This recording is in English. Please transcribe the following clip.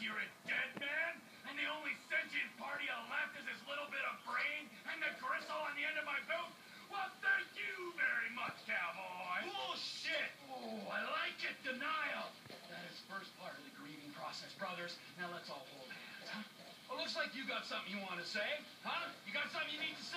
You're a dead man, and the only sentient part of you left is this little bit of brain and the gristle on the end of my boot? Well, thank you very much, cowboy. Bullshit! Oh, I like it, denial. That is first part of the grieving process, brothers. Now let's all hold hands, huh? Well, looks like you got something you want to say, huh? You got something you need to say?